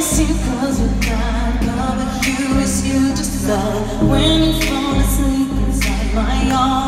see cause we're not you you love When you fall asleep inside my arms.